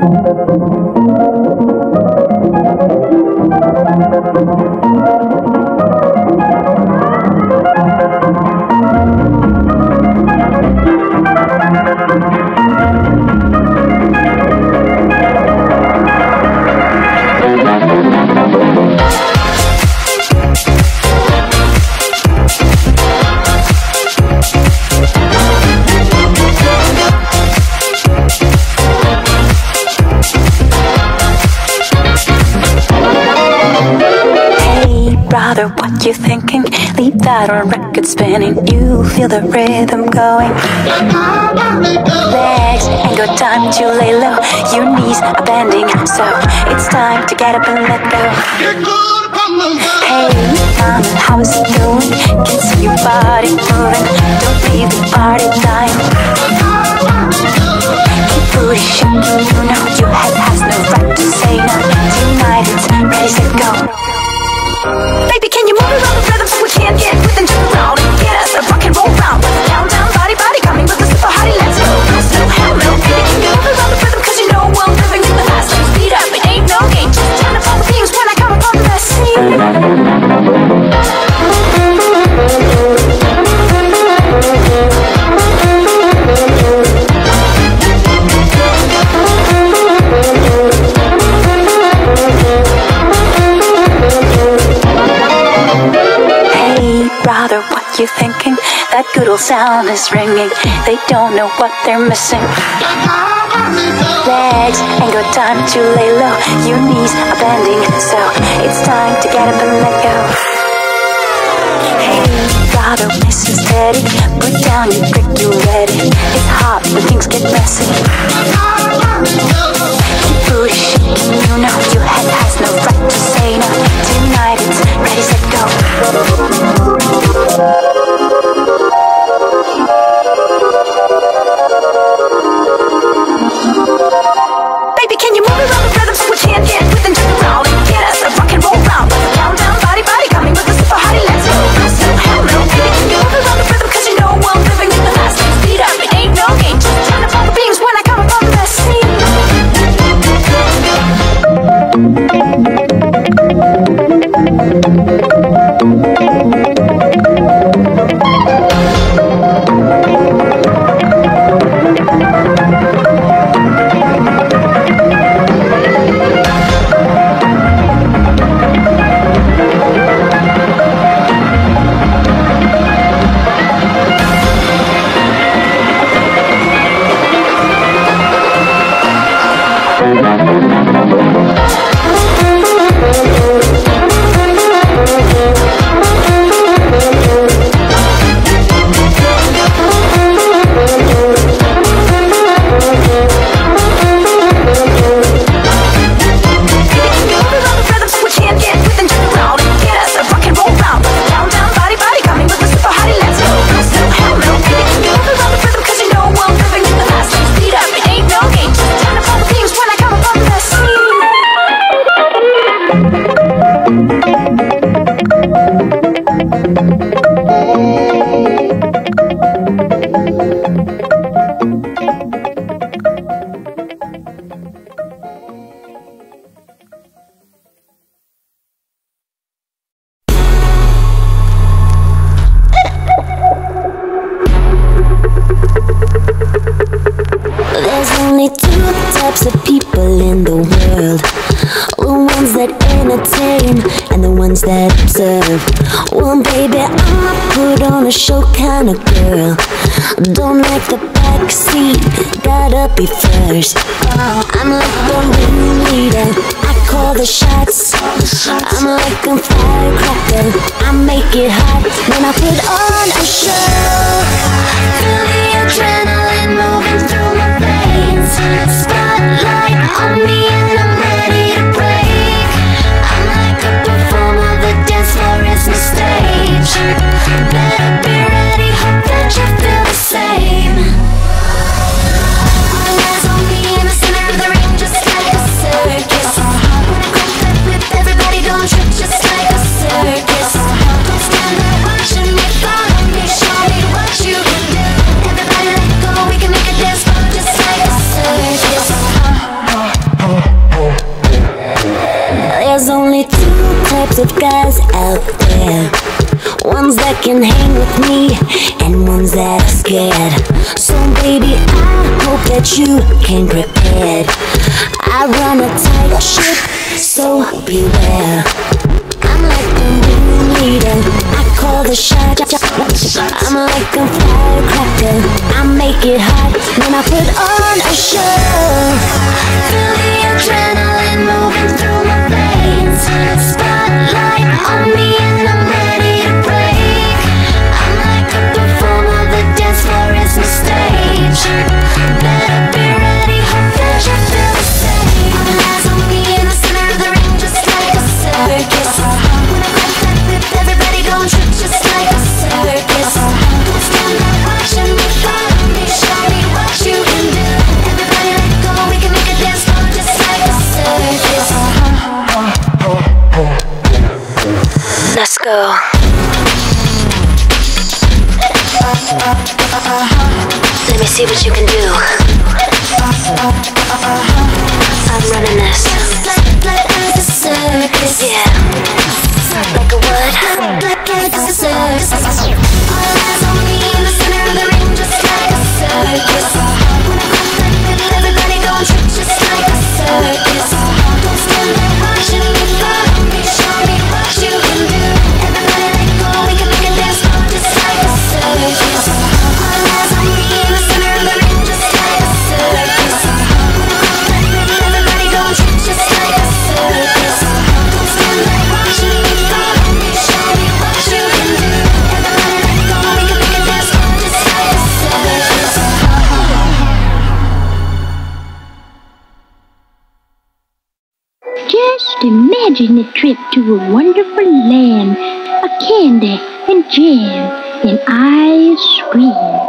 Hey, brother, what you thinking? Leave that on record spinning. You feel the rhythm going. Legs ain't got time to lay low. Your knees are bending, so it's time to get up and let go. Hey, mom, how is it going? Can see your body moving. Don't leave the party dying. Keep booty you know your head has no right to say no. Tonight it's ready, set, go. Baby, can get you thinking? That good old sound is ringing. They don't know what they're missing. Legs ain't got time to lay low. Your knees are bending, so it's time to get up and let go. Hey, brother, listen steady. Put down your brick, you ready. It's hot when things get messy. Keep booty you know your head has no right to say no. Tonight it's ready, set, go. The shots I'm like a firecracker, I make it hot When I put on a show. Feel the adrenaline moving through my veins. Spotlight on me and I'm ready to break. I'm like a performer, the dance floor is my stage types of guys out there. Ones that can hang with me And ones that are scared. So baby, I hope that you came prepared I run a tight ship, so beware. I'm like the real leader I call the shots. I'm like a firecracker. I make it hot when I put on a show. Feel the adrenaline moving through my veins. shit. see what you can do. imagine a trip to a wonderful land, a candy and jam and ice cream.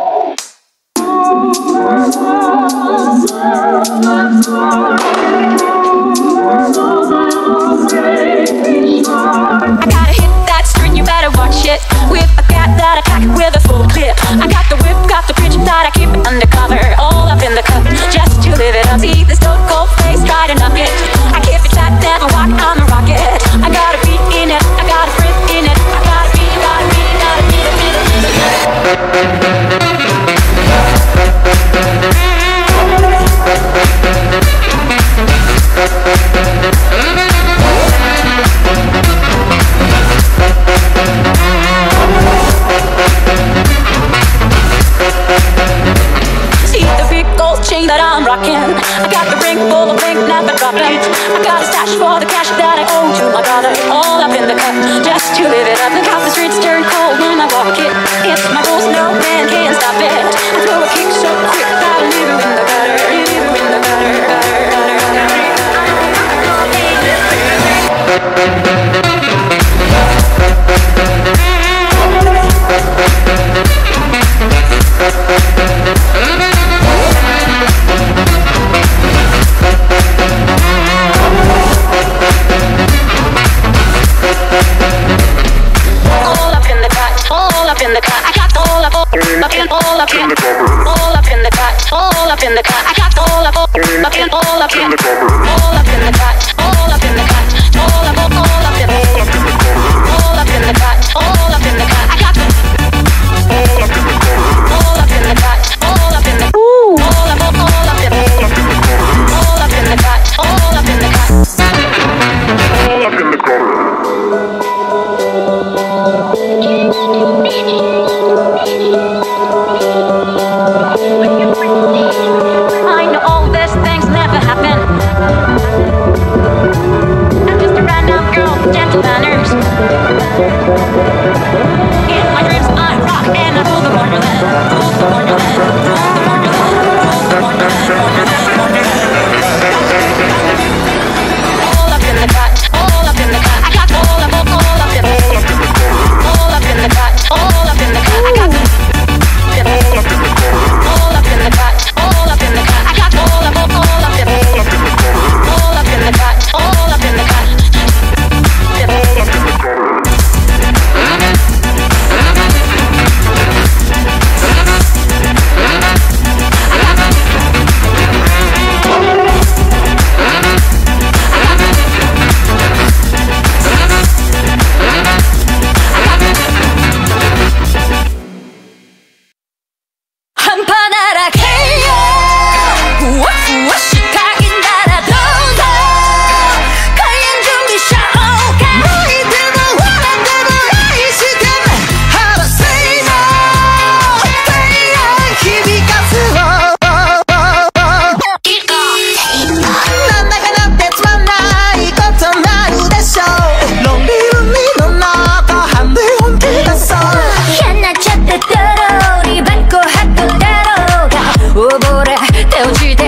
the cut. I got all up, all up in, all up in, all up in the cut. All up in the cut. All up, all up in, all up in the cut. 有趣的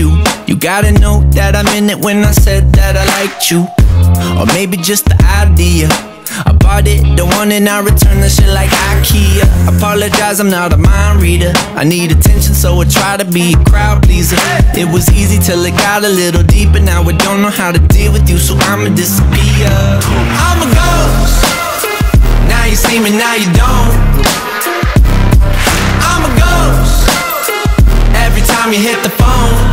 you. You gotta know that I meant it when I said that I liked you. Or maybe just the idea. I bought it, the one and I return the shit like Ikea. Apologize, I'm not a mind reader. I need attention, so I try to be a crowd pleaser. It was easy till it got a little deeper. Now I don't know how to deal with you, so I'ma disappear. I'm a ghost. Now you see me, now you don't. I'm a ghost. Every time you hit the phone.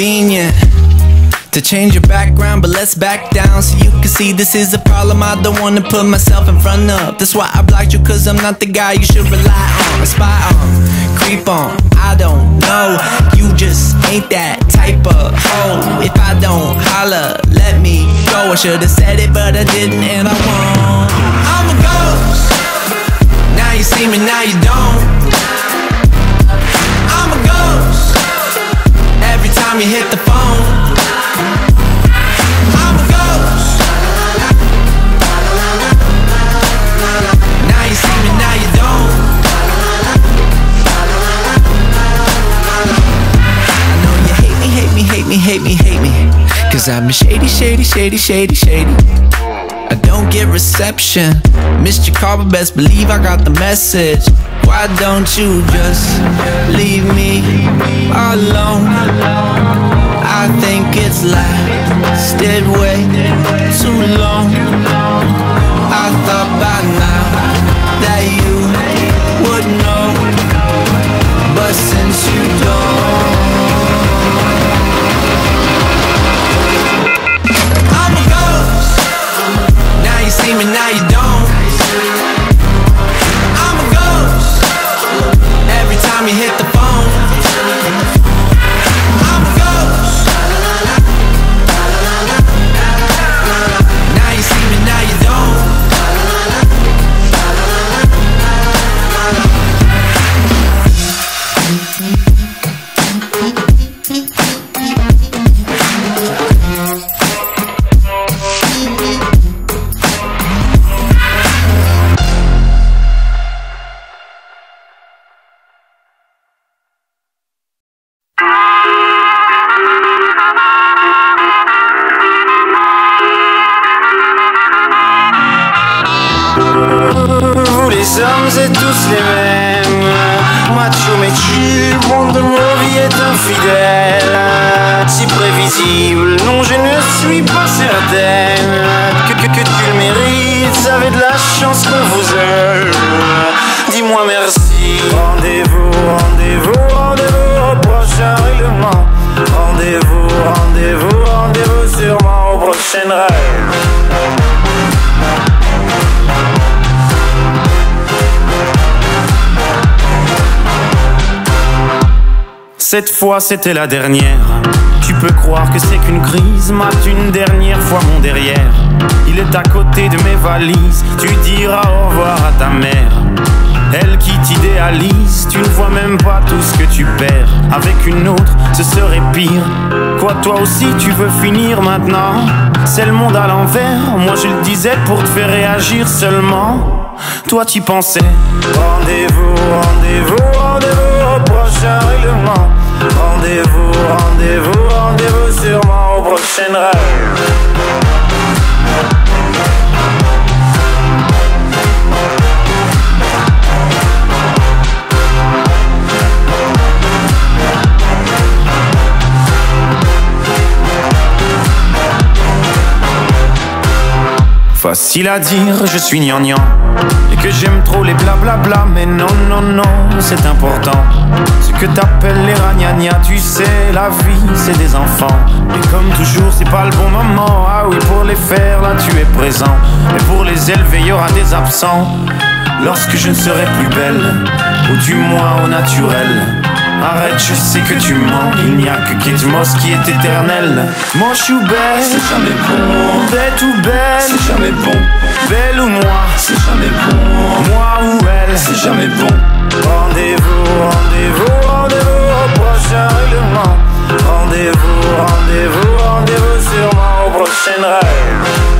It's inconvenient to change your background, but let's back down so you can see this is a problem I don't wanna put myself in front of. That's why I blocked you, cause I'm not the guy you should rely on, spy on, creep on. I don't know, you just ain't that type of hoe. If I don't holla, let me go. I should've said it, but I didn't, and I won't. I'm a ghost. Now you see me, now you don't. Time you hit the phone. I'm a ghost. Now you see me, now you don't. I know you hate me, hate me, hate me, hate me, hate me. Cause I'm shady, shady, shady, shady, shady. I don't get reception. Missed your call, but best believe I got the message. Why don't you just leave me alone? I think it's lasted way too long. I thought by now that you would know, but since you don't, hommes êtes tous les mêmes. Macho mais tu, monde de ma vie est infidèle Si prévisible, non je ne suis pas certaine. Que, que, que tu le mérites, avez de la chance qu'on vous aime Dis-moi merci. Rendez-vous, rendez-vous, rendez-vous au prochain règlement. Rendez-vous, rendez-vous, rendez-vous sûrement au prochain rêve Cette fois c'était la dernière. Tu peux croire que c'est qu'une crise, mate une dernière fois mon derrière. Il est à côté de mes valises, tu diras au revoir à ta mère. Elle qui t'idéalise, tu ne vois même pas tout ce que tu perds. Avec une autre, ce serait pire. Quoi, toi aussi, tu veux finir maintenant? C'est le monde à l'envers, moi je le disais pour te faire réagir seulement. Toi, tu pensais. Rendez-vous, rendez-vous, rendez-vous au prochain règlement. Rendez-vous, rendez-vous, rendez-vous sûrement au prochain rêve. Facile à dire, je suis gnangnan Et que j'aime trop les blablabla Mais non, non, non, c'est important Ce que t'appelles les ragnagnas Tu sais, la vie, c'est des enfants Et comme toujours, c'est pas le bon moment Ah oui, pour les faire, là, tu es présent Et pour les élever, y aura des absents Lorsque je ne serai plus belle Ou du moins au naturel Arrête, je sais que tu mens. Il n'y a que Kate Moss qui est éternel. Manche ou belle, c'est jamais bon. Bête ou belle, c'est jamais bon. Belle ou moi, c'est jamais bon. Moi ou elle, c'est jamais bon. Rendez-vous, rendez-vous, rendez-vous au prochain règlement. Rendez-vous, rendez-vous, rendez-vous sûrement au prochain rêve.